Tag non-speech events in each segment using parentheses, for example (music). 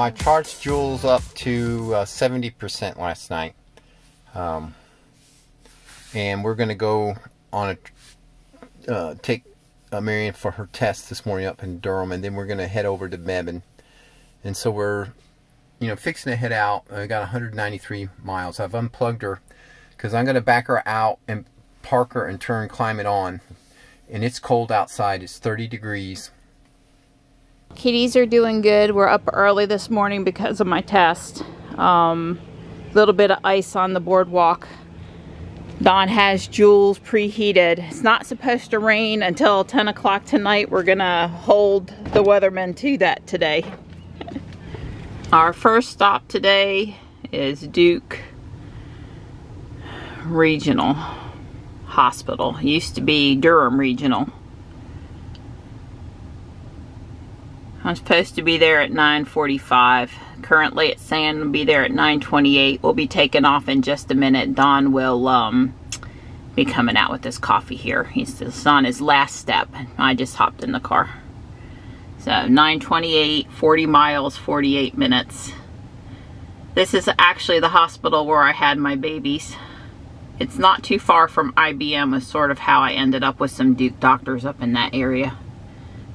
I charged Jules up to uh, 70% last night. Um, and we're going to go on a, uh, take uh, Marion for her test this morning up in Durham. And then we're going to head over to Mebane. And so we're, you know, fixing to head out. I got 193 miles. I've unplugged her because I'm going to back her out and park her and turn climate on. And it's cold outside. It's 30 degrees. Kitties are doing good. We're up early this morning because of my test. A um, little bit of ice on the boardwalk. Don has Jules preheated. It's not supposed to rain until 10 o'clock tonight. We're gonna hold the weathermen to that today. (laughs) Our first stop today is Duke Regional Hospital. Used to be Durham Regional. I'm supposed to be there at 9.45. Currently it's saying will be there at 9.28. We'll be taking off in just a minute. Don will um, be coming out with this coffee here. He's on his last step. I just hopped in the car. So 9.28, 40 miles, 48 minutes. This is actually the hospital where I had my babies. It's not too far from IBM is sort of how I ended up with some Duke doctors up in that area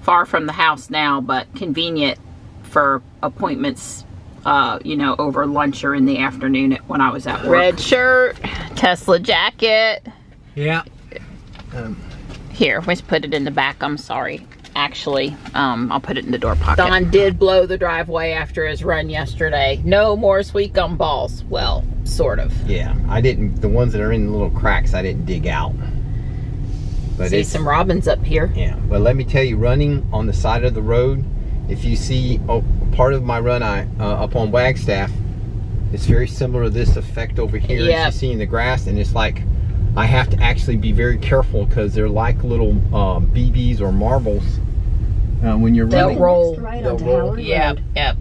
far from the house now, but convenient for appointments, uh, you know, over lunch or in the afternoon when I was at work. Red shirt, Tesla jacket. Yeah. Um. Here, let's put it in the back. I'm sorry. Actually, um, I'll put it in the door pocket. Don did blow the driveway after his run yesterday. No more sweet gum balls. Well, sort of. Yeah, I didn't, the ones that are in the little cracks, I didn't dig out. But see some robins up here. Yeah, but let me tell you, running on the side of the road, if you see oh, part of my run I uh, up on Wagstaff, it's very similar to this effect over here. Yep. As you see in the grass, and it's like I have to actually be very careful because they're like little uh, BBs or marbles. Uh, when you're they'll running, roll. Right they'll roll. Yep, yep.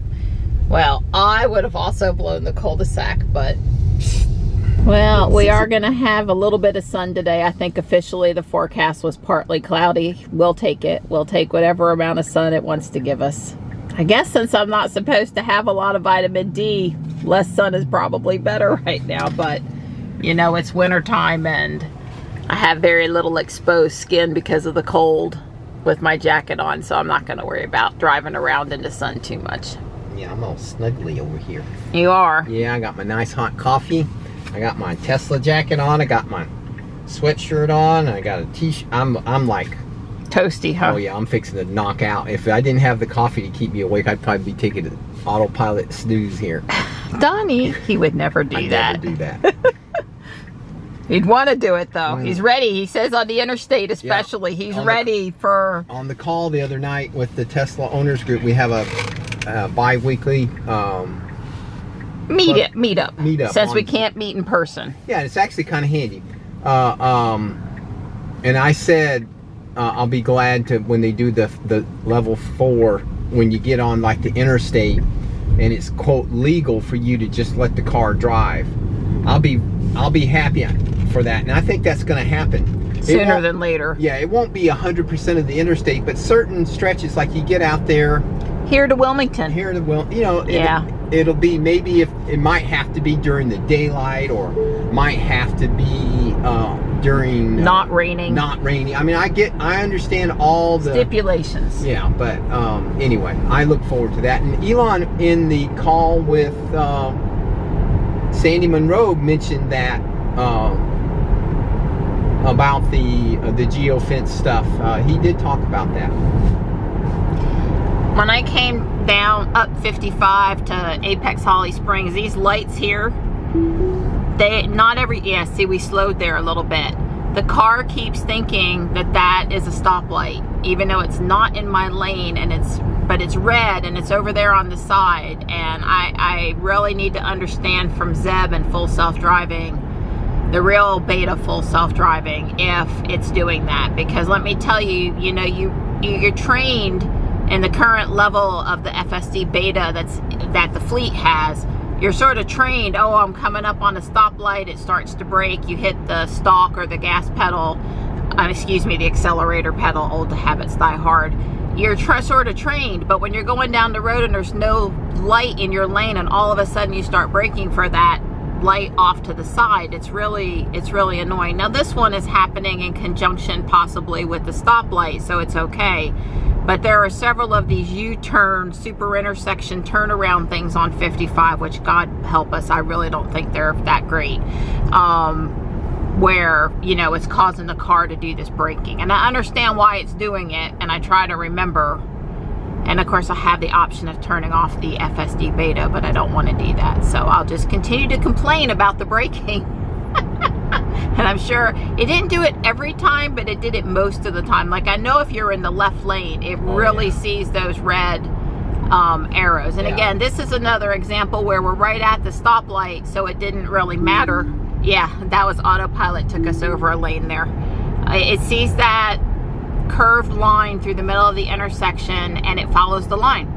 Well, I would have also blown the cul-de-sac, but (laughs) well, we are going to have a little bit of sun today. I think officially the forecast was partly cloudy. We'll take it. We'll take whatever amount of sun it wants to give us. I guess since I'm not supposed to have a lot of vitamin D, less sun is probably better (laughs) right now. But, you know, it's winter time and I have very little exposed skin because of the cold with my jacket on. So I'm not going to worry about driving around in the sun too much. Yeah, I'm all snuggly over here. You are? Yeah, I got my nice hot coffee. I got my Tesla jacket on. I got my sweatshirt on. I got a t-shirt. I'm I'm like toasty, huh? Oh yeah, I'm fixing to knock out. If I didn't have the coffee to keep me awake, I'd probably be taking an autopilot snooze here. (laughs) Donnie, he would never do (laughs) that. I'd that. Never do that. (laughs) He'd want to do it though. He's ready. He says on the interstate, especially, yeah. he's on ready the, for. On the call the other night with the Tesla owners group, we have a, a bi-weekly um, meet it meet up. meet up since on, we can't meet in person. Yeah it's actually kind of handy. Uh, um, and i said uh, i'll be glad to when they do the the level four when you get on like the interstate and it's quote legal for you to just let the car drive. I'll be i'll be happy for that and i think that's going to happen sooner than later. Yeah it won't be 100 percent of the interstate but certain stretches like you get out there here to wilmington. Here to will you know yeah it'll be maybe if it might have to be during the daylight or might have to be uh, during uh, not raining. not raining. I mean i get i understand all the stipulations. Yeah but um, anyway i look forward to that. And elon in the call with uh, sandy Munro mentioned that uh, about the uh, the geofence stuff. Uh, he did talk about that. When I came down up 55 to Apex Holly Springs, these lights here, they, not every, yeah, see we slowed there a little bit. The car keeps thinking that that is a stoplight, even though it's not in my lane and it's, but it's red and it's over there on the side. And I, I really need to understand from Zeb and full self-driving the real beta full self-driving if it's doing that because let me tell you you know you you're trained and the current level of the FSD beta that's that the fleet has, you're sort of trained, oh, I'm coming up on a stoplight, it starts to brake, you hit the stalk or the gas pedal, uh, excuse me, the accelerator pedal, old habits die hard. you're sort of trained, but when you're going down the road and there's no light in your lane, and all of a sudden you start braking for that light off to the side, it's really it's really annoying. Now this one is happening in conjunction possibly with the stoplight, so it's okay. But there are several of these U-turn super intersection turnaround things on 55, which God help us, I really don't think they're that great. Um, where you know it's causing the car to do this braking and i understand why it's doing it and i try to remember and of course i have the option of turning off the fsd beta but i don't want to do that so i'll just continue to complain about the braking (laughs) and i'm sure it didn't do it every time but it did it most of the time like i know if you're in the left lane it oh, really yeah. sees those red um, arrows and yeah. again this is another example where we're right at the stoplight so it didn't really matter yeah, that was autopilot took us over a lane there. It sees that curved line through the middle of the intersection and it follows the line.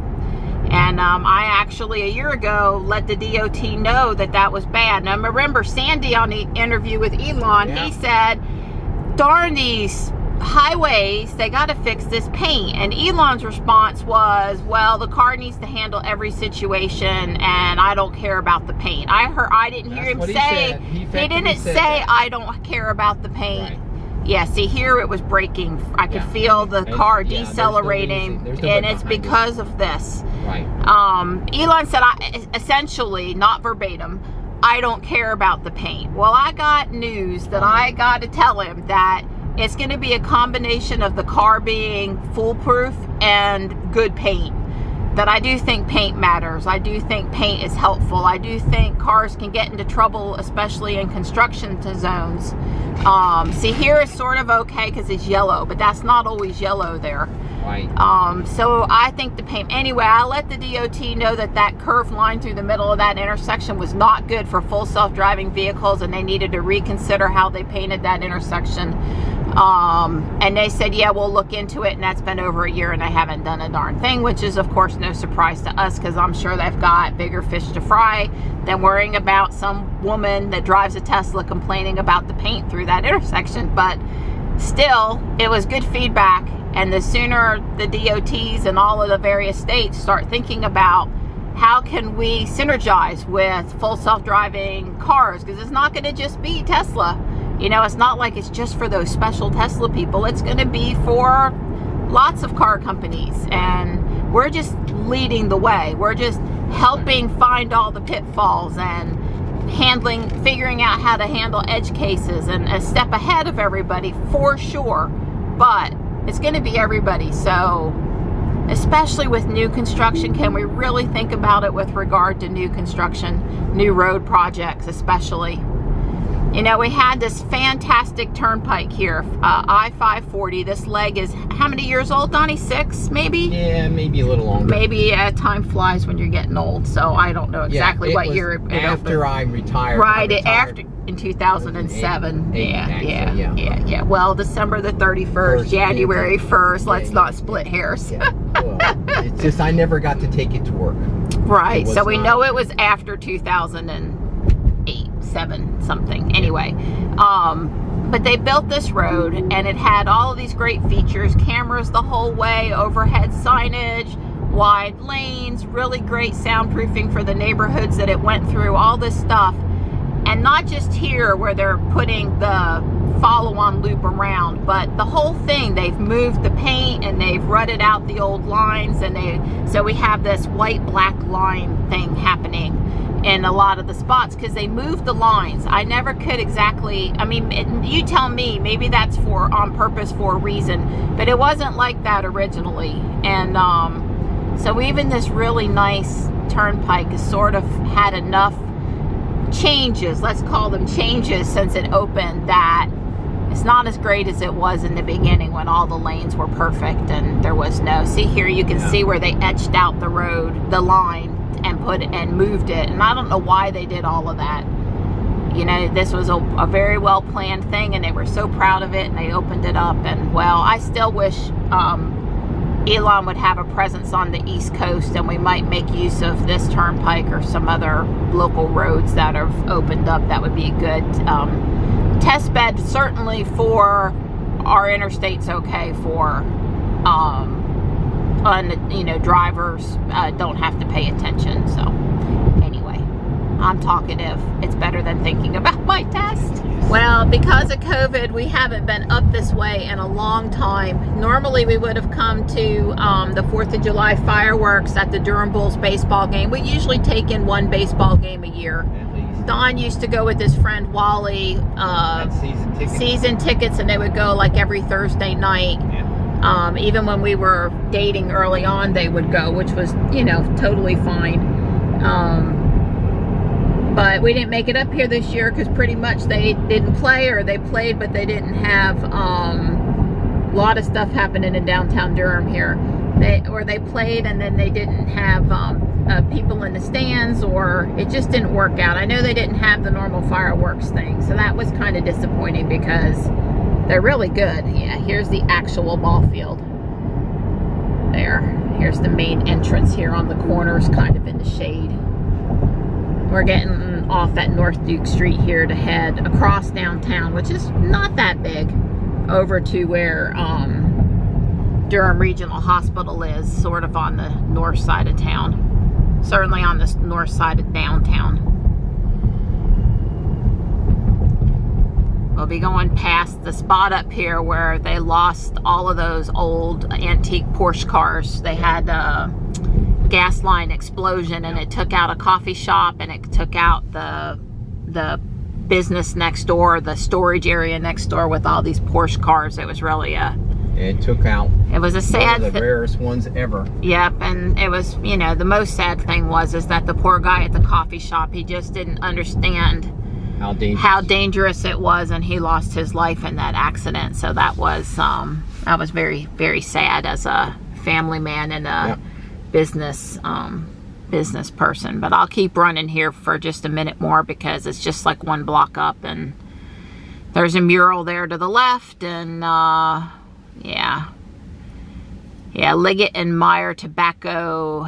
And um, I actually, a year ago, let the DOT know that that was bad. Now, remember Sandy on the interview with Elon, yeah. he said, darn these highways, they got to fix this paint. And Elon's response was, well, the car needs to handle every situation and I don't care about the paint. I heard, I didn't That's hear him say, he, he, didn't say that. I don't care about the paint. Right. Yeah, see here it was braking. I could yeah. feel the car yeah, decelerating there's no there's no and it's because it. of this. Right. Um, Elon said, I, essentially, not verbatim, I don't care about the paint. Well, I got news that I got to tell him that it's going to be a combination of the car being foolproof and good paint. That I do think paint matters. I do think paint is helpful. I do think cars can get into trouble, especially in construction zones. Um, see, here is sort of okay because it's yellow, but that's not always yellow there. Right. Um, so I think the paint. Anyway, I let the DOT know that that curved line through the middle of that intersection was not good for full self-driving vehicles, and they needed to reconsider how they painted that intersection. Um, and they said, yeah, we'll look into it. And that's been over a year and they haven't done a darn thing, which is, of course, no surprise to us because I'm sure they've got bigger fish to fry than worrying about some woman that drives a Tesla complaining about the paint through that intersection. But still, it was good feedback. And the sooner the DOTs and all of the various states start thinking about how can we synergize with full self-driving cars because it's not going to just be Tesla you know, it's not like it's just for those special Tesla people. It's going to be for lots of car companies. And we're just leading the way. We're just helping find all the pitfalls and handling, figuring out how to handle edge cases and a step ahead of everybody for sure. But it's going to be everybody. So, especially with new construction, can we really think about it with regard to new construction, new road projects, especially? You know, we had this fantastic turnpike here, uh, I-540. This leg is how many years old, Donnie? Six, maybe? Yeah, maybe a little longer. Maybe uh, time flies when you're getting old, so I don't know exactly yeah, what year it After I retired. Right, I retired. after in 2007. Eight, eight, yeah, actually, yeah, yeah, yeah, yeah. Well, December the 31st, First, January 1st. Yeah, let's yeah, not split hairs. Yeah. Well, it's just I never got to take it to work. (laughs) Right, so we know it was after 2000 and seven something. Anyway, um, but they built this road and it had all of these great features, cameras the whole way, overhead signage, wide lanes, really great soundproofing for the neighborhoods that it went through, all this stuff. And not just here where they're putting the follow-on loop around, but the whole thing, they've moved the paint and they've rutted out the old lines and they, so we have this white black line thing happening in a lot of the spots because they moved the lines. I never could exactly, I mean, it, you tell me, maybe that's for on purpose for a reason, but it wasn't like that originally. And um, so even this really nice turnpike has sort of had enough changes, let's call them changes since it opened that it's not as great as it was in the beginning when all the lanes were perfect and there was no, see here you can yeah. see where they etched out the road, the line and put and moved it. And I don't know why they did all of that. You know, this was a, a very well planned thing, and they were so proud of it, and they opened it up. And well, I still wish um, Elon would have a presence on the East Coast, and we might make use of this turnpike or some other local roads that have opened up. That would be a good um, test bed, certainly for our interstate's okay for um, un, you know, drivers uh, don't have to pay attention. So anyway, I'm talkative. It's better than thinking about my test. Well, because of COVID, we haven't been up this way in a long time. Normally, we would have come to um, the 4th of July fireworks at the Durham Bulls baseball game. We usually take in one baseball game a year. Don used to go with his friend Wally, uh, season tickets. season tickets, and they would go like every Thursday night. Yeah. Um, even when we were dating early on, they would go, which was, you know, totally fine. Um, but we didn't make it up here this year because pretty much they didn't play or they played, but they didn't have um, a lot of stuff happening in downtown Durham here. They or they played and then they didn't have um, uh, people in the stands or it just didn't work out. I know they didn't have the normal fireworks thing, so that was kind of disappointing because they're really good. Yeah, here's the actual ball field. There. Here's the main entrance here on the corners, kind of in the shade. We're getting off at North Duke Street here to head across downtown, which is not that big, over to where um, Durham Regional Hospital is, sort of on the north side of town. Certainly on the north side of downtown. We'll be going past the spot up here where they lost all of those old antique Porsche cars. They had a gas line explosion and it took out a coffee shop and it took out the the business next door, the storage area next door with all these Porsche cars. It was really a It took out it was a one sad of the rarest ones ever. Yep, and it was, you know, the most sad thing was is that the poor guy at the coffee shop, he just didn't understand How dangerous. how dangerous it was and he lost his life in that accident so that was um that was very very sad as a family man and a Yep. business um business person but i'll keep running here for just a minute more because it's just like one block up and there's a mural there to the left and uh yeah yeah liggett and meyer tobacco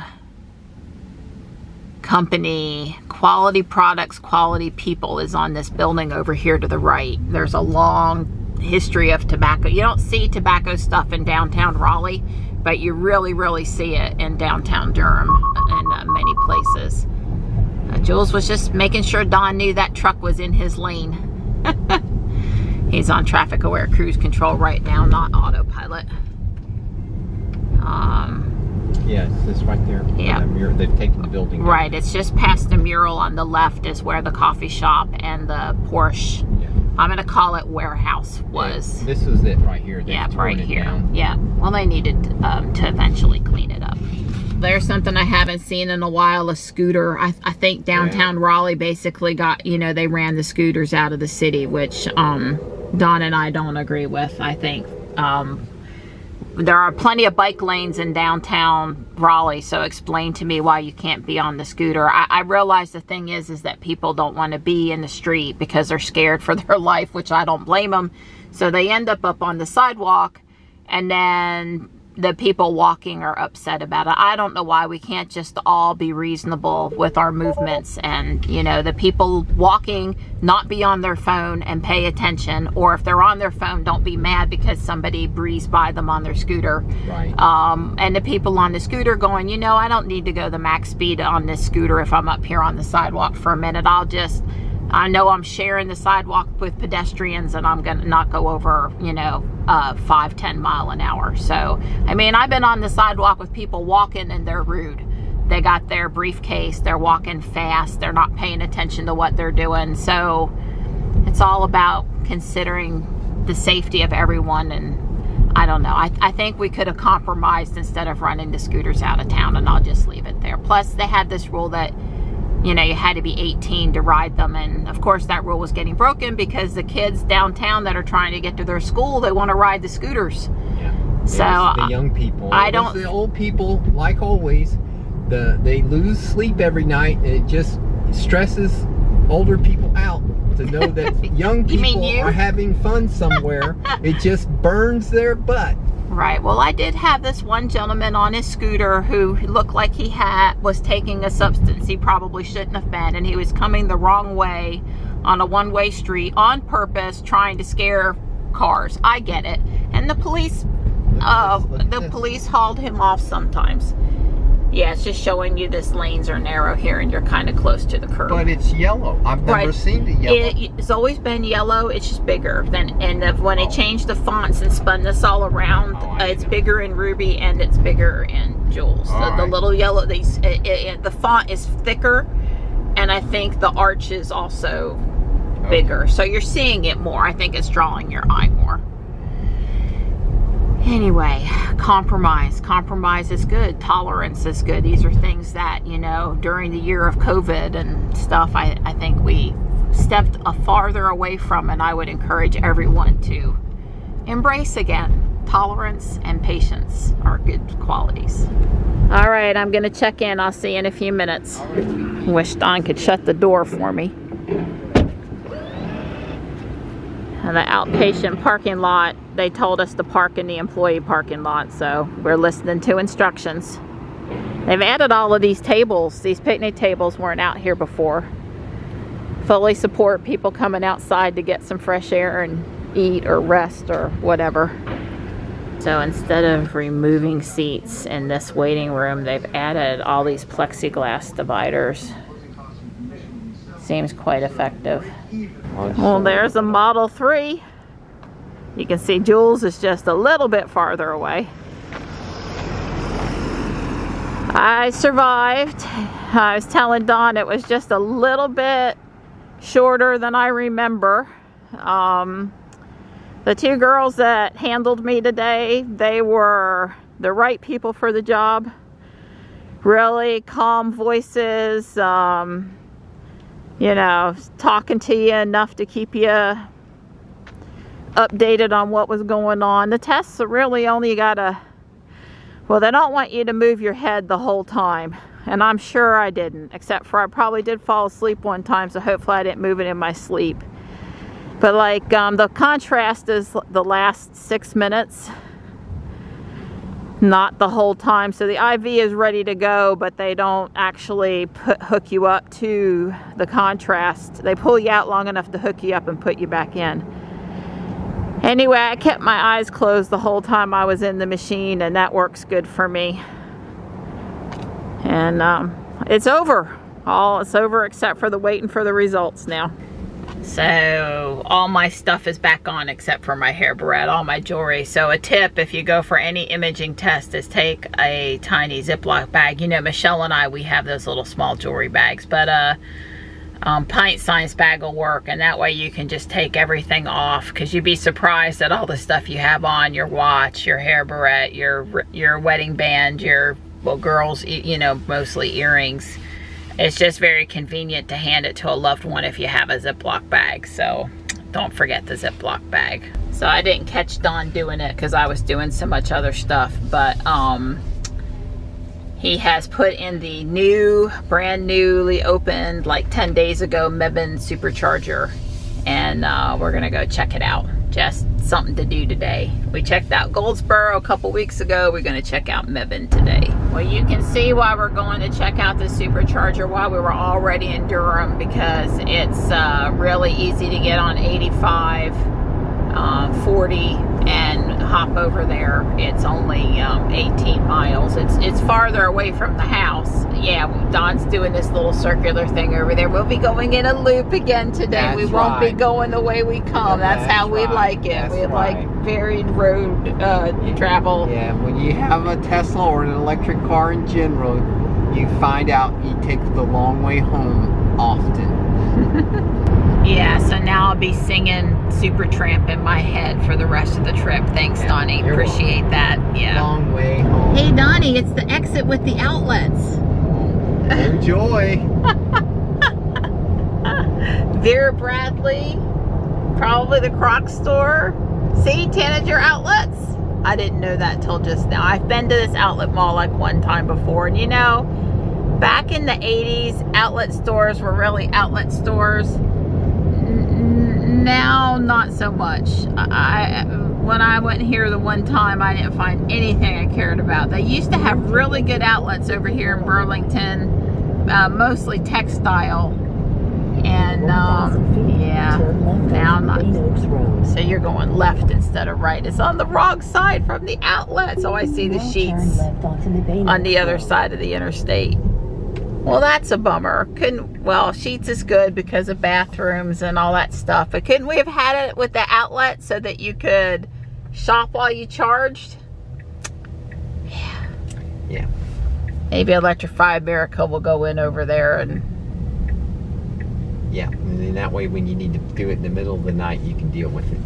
company quality products quality people is on this building over here to the right. There's a long history of tobacco. You don't see tobacco stuff in downtown raleigh but you really really see it in downtown durham and uh, many places. Uh, jules was just making sure don knew that truck was in his lane. (laughs) He's on traffic aware cruise control right now not autopilot. Um Yes, it's right there. Yeah. The mirror- They've taken the building. down. Right, it's just past the mural on the left is where the coffee shop and the Porsche, Yeah. I'm gonna call it warehouse, was. This is it right here. They've Yeah, torn right here. down. Yeah, well, they needed um, to eventually clean it up. There's something I haven't seen in a while, a scooter. I, I think downtown Raleigh basically got, you know, they ran the scooters out of the city, which um, Don and I don't agree with, I think. Um, there are plenty of bike lanes in downtown Raleigh, so explain to me why you can't be on the scooter. I, I realize the thing is, is that people don't want to be in the street because they're scared for (laughs) their life, which I don't blame them. So they end up up on the sidewalk, and then the people walking are upset about it. I don't know why we can't just all be reasonable with our movements and, you know, the people walking not be on their phone and pay attention, or if they're on their phone, don't be mad because somebody breezed by them on their scooter. Right. Um, and the people on the scooter going, you know, I don't need to go the max speed on this scooter if I'm up here on the sidewalk for a minute. I'll just, I know I'm sharing the sidewalk with pedestrians and I'm going to not go over, you know, uh, five, 10 mile an hour. So, I mean, I've been on the sidewalk with people walking and they're rude. They got their briefcase, they're walking fast, they're not paying attention to what they're doing. So, it's all about considering the safety of everyone and I don't know. I, I think we could have compromised instead of running the scooters out of town and I'll just leave it there. Plus they had this rule that you know, you had to be 18 to ride them. And of course, that rule was getting broken because the kids downtown that are trying to get to their school, they want to ride the scooters. Yeah. So, It's the young people. I don't- The old people, like always, the they lose sleep every night. and It just stresses older people out to know that (laughs) young You people you? are having fun somewhere. (laughs) it just burns their butt. Right. Well, I did have this one gentleman on his scooter who looked like he had was taking a substance he probably shouldn't have been, and he was coming the wrong way on a one-way street on purpose, trying to scare cars. I get it, and the police uh, the police hauled him off sometimes. Yeah, it's just showing you this lanes are narrow here and you're kind of close to the curb. But it's yellow. I've never Right. seen the yellow. It, it's always been yellow. It's just bigger than, and if- when they Oh. changed the fonts and spun this all around, Oh, uh, it's know. bigger in ruby and it's bigger in Jules. All The, the little yellow, these, it, it, the font is thicker, and I think the arch is also Okay. bigger. So you're seeing it more. I think it's drawing your eye more. Anyway, compromise. Compromise is good. Tolerance is good. These are things that, you know, during the year of COVID and stuff, I, I think we stepped a farther away from, and I would encourage everyone to embrace again. Tolerance and patience are good qualities. All right, I'm going to check in. I'll see you in a few minutes. Wish Don could shut the door for me. And the outpatient parking lot, they told us to park in the employee parking lot, so we're listening to instructions. They've added all of these tables. These picnic tables weren't out here before. Fully support people coming outside to get some fresh air and eat or rest or whatever. So instead of removing seats in this waiting room, they've added all these plexiglass dividers. Seems quite effective. Well, there's a Model 3. You can see Jules is just a little bit farther away. I survived. I was telling Don it was just a little bit shorter than I remember. Um, the two girls that handled me today, they were the right people for the job. Really calm voices. Um, you know, talking to you enough to keep you updated on what was going on. The tests are really only got a, well, they don't want you to move your head the whole time. And I'm sure I didn't, except for I probably did fall asleep one time, so hopefully I didn't move it in my sleep. But like um, the contrast is the last six minutes, not the whole time. So the IV is ready to go, but they don't actually put hook you up to the contrast. They pull you out long enough to hook you up and put you back in. Anyway, I kept my eyes closed the whole time I was in the machine, and that works good for me. And um, it's over. All it's over except for the waiting for the results now. So all my stuff is back on except for my hair barrette, all my jewelry. So a tip if you go for any imaging test is take a tiny Ziploc bag. You know, Michelle and I, we have those little small jewelry bags, but uh, um, pint size bag will work and that way you can just take everything off because you'd be surprised at all the stuff you have on, your watch, your hair barrette, your, your wedding band, your, well girls, you know, mostly earrings it's just very convenient to hand it to a loved one if you have a Ziploc bag. So don't forget the Ziploc bag. So I didn't catch Don doing it because I was doing so much other stuff. But um, he has put in the new, brand newly opened, like 10 days ago, Mebane supercharger. And uh, we're to go check it out. Just something to do today. We checked out Goldsboro a couple weeks ago. We're to check out Mebane today. Well, you can see why we're going to check out the supercharger while we were already in Durham because it's uh, really easy to get on 85, uh, 40, and hop over there. It's only um, 18 miles. It's it's farther away from the house. Yeah, Don's doing this little circular thing over there. We'll be going in a loop again today. That's we won't right. be going the way we come. That's, That's how we like it. That's we like right. varied road uh, travel. Yeah, when you have a Tesla or an electric car in general, you find out you take the long way home often. (laughs) Yeah, so now I'll be singing Supertramp in my head for the rest of the trip. Thanks, Yeah, Donnie. you're Appreciate that. Yeah. Long way home. Hey, Donnie, it's the exit with the outlets. Oh, Enjoy. (laughs) Vera Bradley, probably the Croc store. See, Tanger Outlets. I didn't know that till just now. I've been to this outlet mall like one time before, and you know, back in the 80s, outlet stores were really outlet stores. N- Now, not so much. I, I- when I went here the one time, I didn't find anything I cared about. They used to have really good outlets over here in Burlington, uh, mostly textile and um, yeah, now I'm not. So you're going left instead of right. It's on the wrong side from the outlet, so I see the Sheetz on the other side of the interstate. Well, that's a bummer. Couldn't, well, Sheetz is good because of bathrooms and all that stuff, but couldn't we have had it with the outlet so that you could shop while you charged? Yeah. Yeah. Maybe Electrify America will go in over there and Yeah, and then that way when you need to do it in the middle of the night, you can deal with it.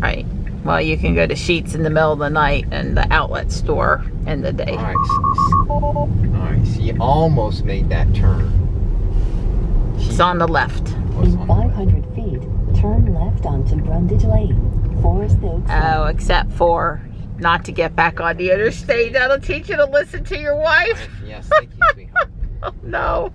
right. Well, you can go to Sheetz in the middle of the night and the outlet store in the day. All right. So, all right. So you almost made that turn. It's on the left. In on the left. 500 feet, turn left onto Brundage Lane, Forest Oaks. Oh, except for not to get back on the interstate. That'll teach you to listen to your wife. Yes, thank you, sweetheart. Oh, no.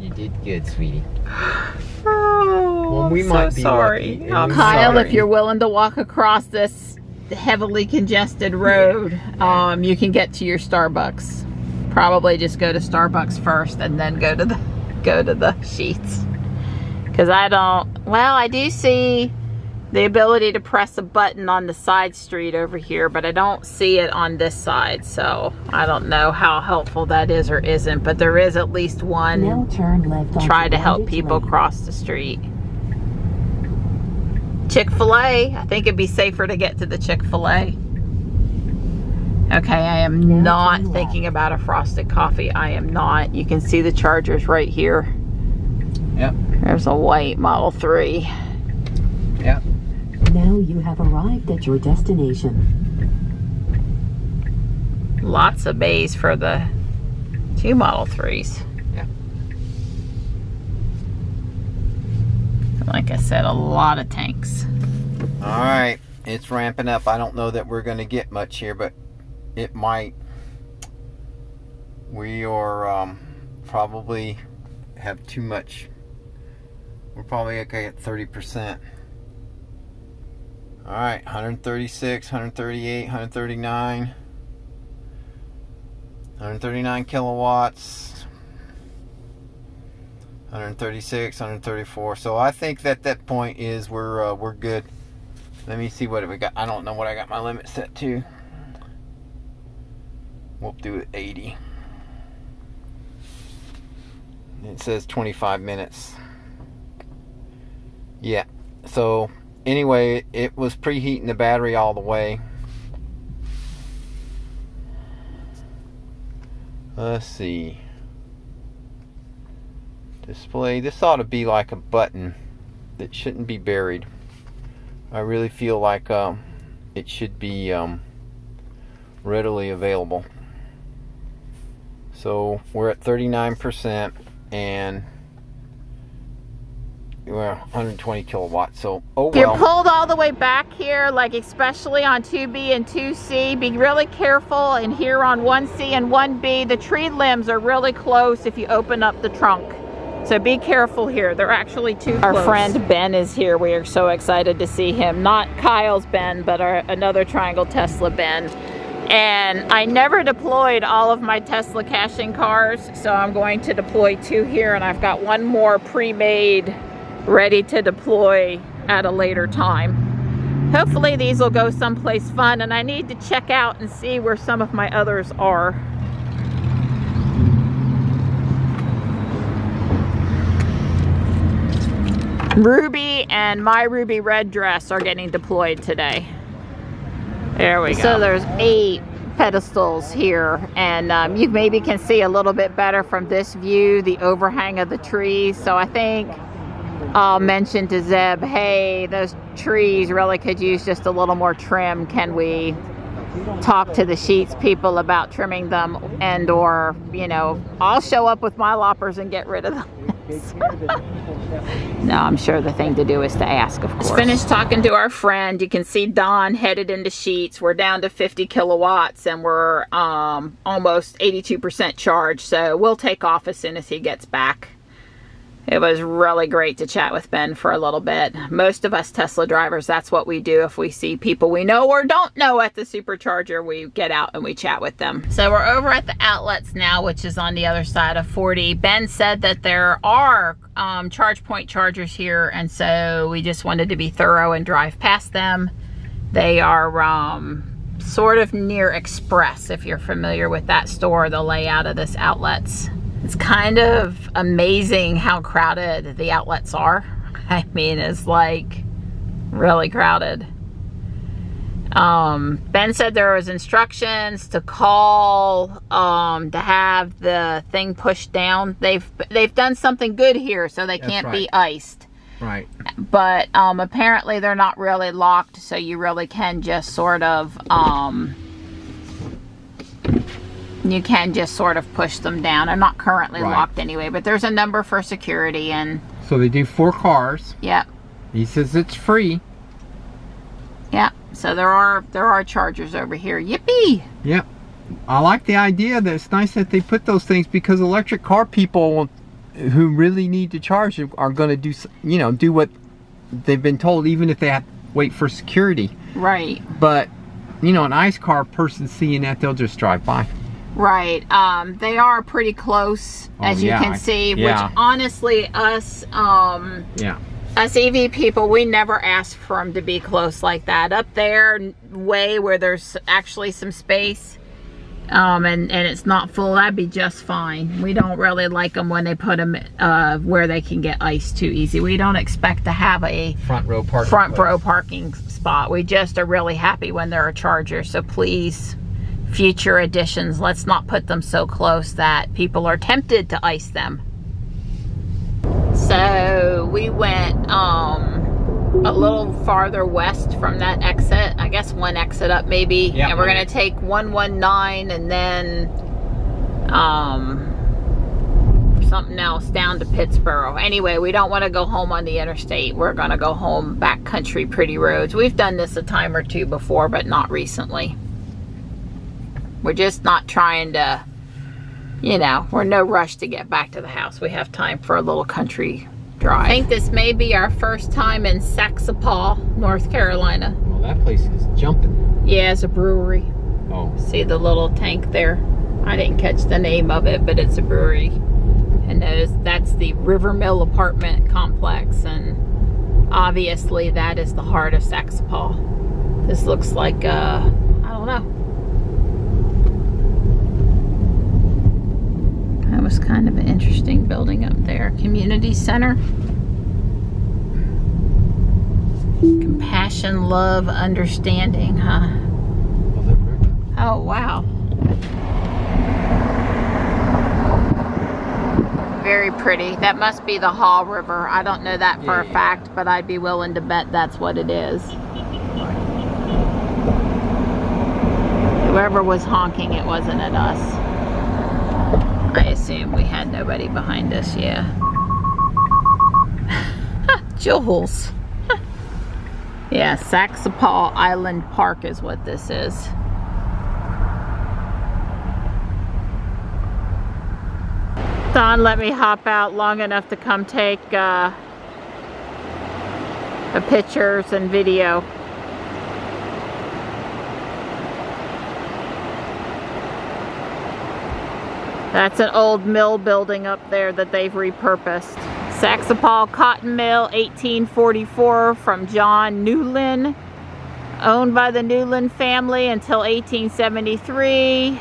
You did good, sweetie. Oh, Well, we I'm might so be sorry. lucky, and Kyle, sorry. if you're willing to walk across this heavily congested road, um, you can get to your Starbucks. Probably just go to Starbucks first and then go to the go to the Sheetz. Cause I don't. Well, I do see the ability to press a button on the side street over here, but I don't see it on this side. So I don't know how helpful that is or isn't. But there is at least one Now turn left try to help people Lane. cross the street. Chick-fil-A, I think it'd be safer to get to the Chick-fil-A. Okay, I am Now not turn left. thinking about a frosted coffee. I am not. You can see the chargers right here. Yep. There's a white Model 3. Yep. Now you have arrived at your destination. Lots of bays for the two Model 3s. Yeah. Like I said, a lot of tanks. All right. It's ramping up. I don't know that we're going to get much here, but it might. We are um, probably have too much. We're probably okay at 30%. All right. 136, 138, 139. 139 kilowatts. 136, 134. So I think that that point is we're uh, we're good. Let me see what we got. I don't know what I got my limit set to. We'll do it 80. It says 25 minutes. Yeah. So anyway, it was preheating the battery all the way. Let's see. Display. This ought to be like a button that shouldn't be buried. I really feel like um, it should be um, readily available. So we're at 39% and we're 120 kilowatts. So oh If you're pulled all the way back here, like especially on 2B and 2C, be really careful. And here on 1C and 1B, the tree limbs are really close if you open up the trunk. So be careful here. They're actually too Our close. friend Ben is here. We are so excited to see him. Not Kyle's Ben, but our, another Triangle Tesla Ben. And I never deployed all of my Tesla caching cars, so I'm going to deploy two here, and I've got one more pre-made ready to deploy at a later time. Hopefully these will go someplace fun, and I need to check out and see where some of my others are. Ruby and my Ruby red dress are getting deployed today. There we go. So there's eight pedestals here, and um, you maybe can see a little bit better from this view, the overhang of the trees. So I think I'll mention to Zeb, hey, those trees really could use just a little more trim. Can we talk to the Sheetz people about trimming them and or, you know, I'll show up with my loppers and get rid of them. (laughs) No, I'm sure the thing to do is to ask, of course. Finished talking to our friend. You can see Don headed into Sheetz. We're down to 50 kilowatts and we're um, almost 82% charged. So we'll take off as soon as he gets back. It was really great to chat with Ben for a little bit. Most of us Tesla drivers, that's what we do. If we see people we know or don't know at the supercharger, we get out and we chat with them. So we're over at the outlets now, which is on the other side of 40. Ben said that there are um, ChargePoint chargers here, and so we just wanted to be thorough and drive past them. They are um, sort of near Express, if you're familiar with that store, the layout of this outlets. It's kind of amazing how crowded the outlets are. (laughs) I mean, it's like really crowded. Um, ben said there was instructions to call um, to have the thing pushed down. They've they've done something good here, so they That's can't right. be iced. Right. But um, apparently they're not really locked, so you really can just sort of um, you can just sort of push them down. I'm not currently Right. locked anyway, but there's a number for security, and So they do four cars. yep, He says it's free. yep. So there are there are chargers over here. Yippee! Yep. I like the idea that it's nice that they put those things because electric car people who really need to charge are going to do, you know, do what they've been told, even if they have to wait for security. Right. But, you know, an ICE car person seeing that, they'll just drive by. Right. Um, they are pretty close, Oh, as you yeah. can see. Yeah. Which honestly, us um, Yeah. us EV people, we never ask for them to be close like that. Up there, way where there's actually some space, um, and and it's not full, that'd be just fine. We don't really like them when they put them uh, where they can get ice too easy. We don't expect to have a Front row parking. front place. row parking spot. We just are really happy when they're a charger. So please, future editions, let's not put them so close that people are tempted to ice them. So we went um, a little farther west from that exit. I guess one exit up maybe. Yeah, and we're one gonna take 119 and then um something else down to Pittsboro. Anyway, we don't want to go home on the interstate. We're going to go home back country pretty roads. We've done this a time or two before, but not recently. We're just not trying to, you know, we're no rush to get back to the house. We have time for a little country drive. I think this may be our first time in Saxapahaw, North Carolina. Well, that place is jumping. Yeah, it's a brewery. Oh. See the little tank there? I didn't catch the name of it, but it's a brewery. And those, that's the River Mill apartment complex. And obviously that is the heart of Saxapahaw. This looks like, uh, I don't know. That was kind of an interesting building up there. Community center. Compassion, love, understanding, huh? Oh, wow. Very pretty. That must be the Haw River. I don't know that for a Yeah. fact, but I'd be willing to bet that's what it is. Whoever was honking, it wasn't at us. Assume we had nobody behind us, yeah. (laughs) Jules. (laughs) yeah, Saxapahaw Island Park is what this is. Don let me hop out long enough to come take uh, pictures and video. That's an old mill building up there that they've repurposed. Saxapahaw Cotton Mill, 1844 from John Newlin. Owned by the Newlin family until 1873.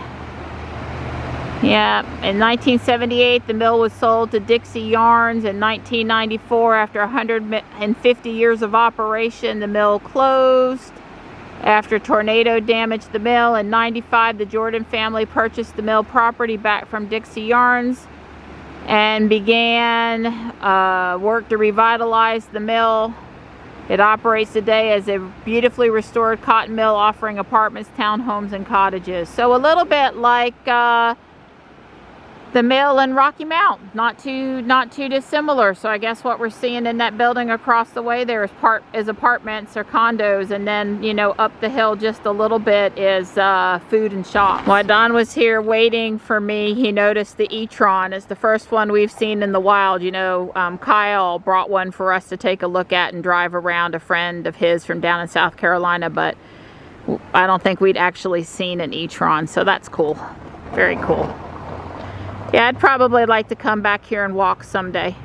Yeah, in 1978, the mill was sold to Dixie Yarns. In 1994, after 150 years of operation, the mill closed. After tornado damaged the mill in 95, the Jordan family purchased the mill property back from Dixie Yarns and began uh, work to revitalize the mill. It operates today as a beautifully restored cotton mill offering apartments, townhomes, and cottages. So a little bit like uh, the mill in Rocky Mount. Not too not too dissimilar. So I guess what we're seeing in that building across the way there is part is apartments or condos, and then you know up the hill just a little bit is uh, food and shop. While Don was here waiting for me, he noticed the e-tron. It's the first one we've seen in the wild. You know, um, Kyle brought one for us to take a look at and drive around. A friend of his from down in South Carolina, but I don't think we'd actually seen an e-tron, so that's cool. Very cool. Yeah, I'd probably like to come back here and walk someday.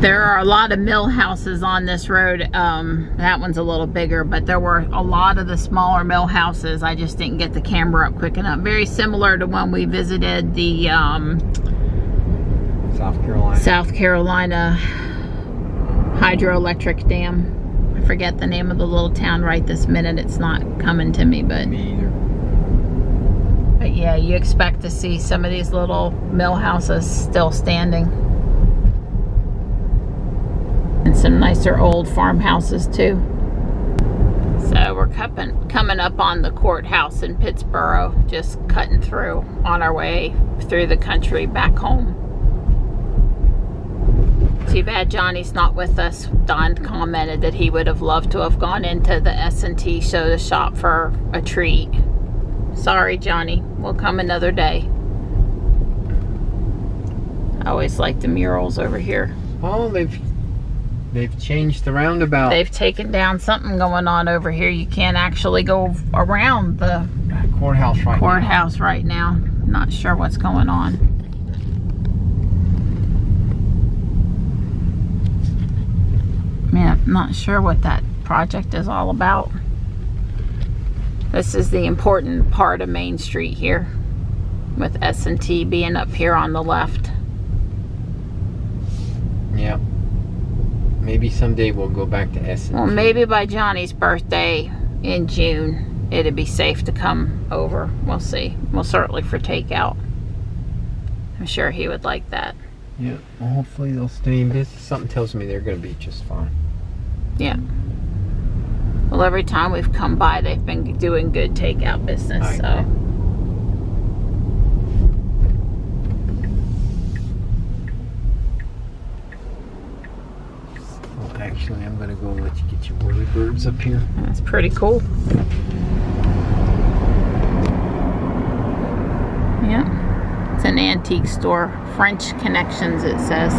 There are a lot of mill houses on this road. Um, that one's a little bigger, but there were a lot of the smaller mill houses. I just didn't get the camera up quick enough. Very similar to when we visited the um, South Carolina. South Carolina hydroelectric dam. I forget the name of the little town right this minute. It's not coming to me, but Me either. But yeah, you expect to see some of these little mill houses still standing. And some nicer old farmhouses too. So we're coming, coming up on the courthouse in Pittsboro, just cutting through on our way through the country back home. Too bad Johnny's not with us. Don commented that he would have loved to have gone into the S&T soda shop for a treat. Sorry, Johnny. We'll come another day. I always like the murals over here. Oh, they've they've changed the roundabout. They've taken down something going on over here. You can't actually go around the courthouse right now. courthouse right now. Not sure what's going on. Yeah, not sure what that project is all about. This is the important part of Main Street here with S&T being up here on the left. Yeah. Maybe someday we'll go back to S. Well, maybe by Johnny's birthday in June, it'd be safe to come over. We'll see. Well, certainly for takeout. I'm sure he would like that. Yeah. Well, hopefully they'll stay in business. Something tells me they're going to be just fine. Yeah. Well, every time we've come by, they've been doing good takeout business. I so. agree. Well, actually, I'm going to go let you get your whirly birds up here. That's pretty cool. Yeah. It's an antique store. French Connections, it says.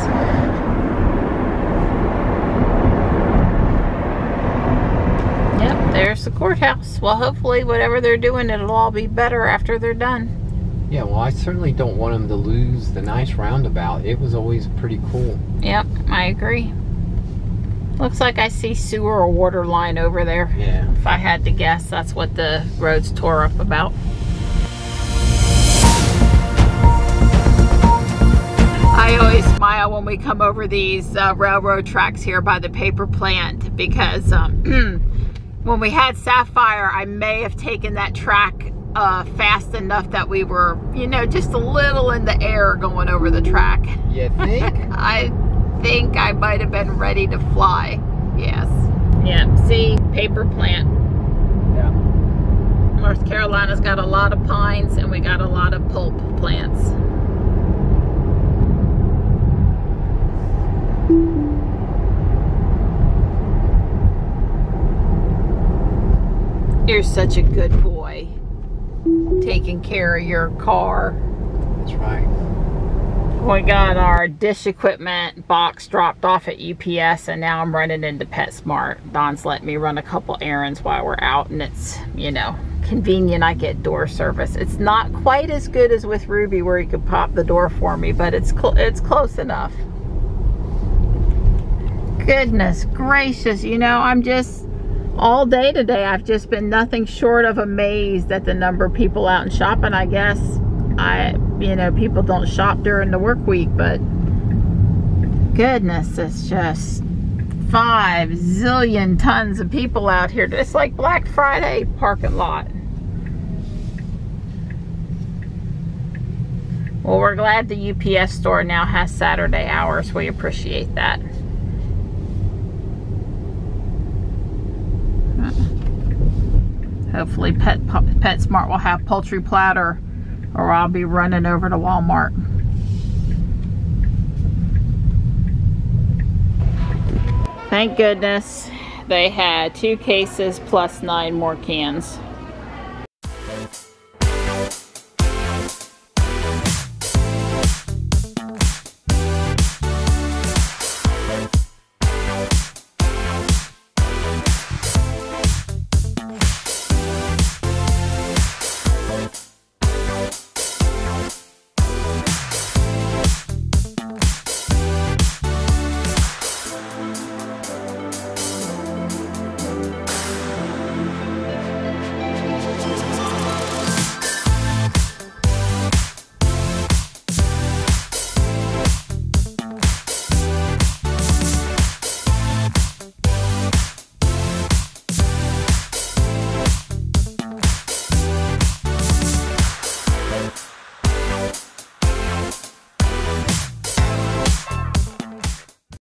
Yep, there's the courthouse. Well, hopefully, whatever they're doing, it'll all be better after they're done. Yeah, well, I certainly don't want them to lose the nice roundabout. It was always pretty cool. Yep, I agree. Looks like I see sewer or water line over there. Yeah. If I had to guess, that's what the roads tore up about. I always smile when we come over these uh, railroad tracks here by the paper plant because um, (clears throat) when we had Sapphire, I may have taken that track uh, fast enough that we were, you know, just a little in the air going over the track. You (laughs) think? I think I might have been ready to fly. Yes. Yeah, see, paper plant. yeah. North Carolina's got a lot of pines and we got a lot of pulp plants. You're such a good boy. Taking care of your car. That's right. Oh we got our dish equipment box dropped off at UPS and now I'm running into PetSmart. Don's let me run a couple errands while we're out and it's, you know, convenient I get door service. It's not quite as good as with Ruby where he could pop the door for me, but it's cl it's close enough. Goodness gracious, you know, I'm just all day today I've just been nothing short of amazed at the number of people out and shopping, I guess. I, you know, people don't shop during the work week, but goodness, it's just five zillion tons of people out here. It's like Black Friday parking lot. Well, we're glad the UPS store now has Saturday hours. We appreciate that. Hopefully Pet PetSmart will have poultry platter or I'll be running over to Walmart. Thank goodness they had two cases plus nine more cans.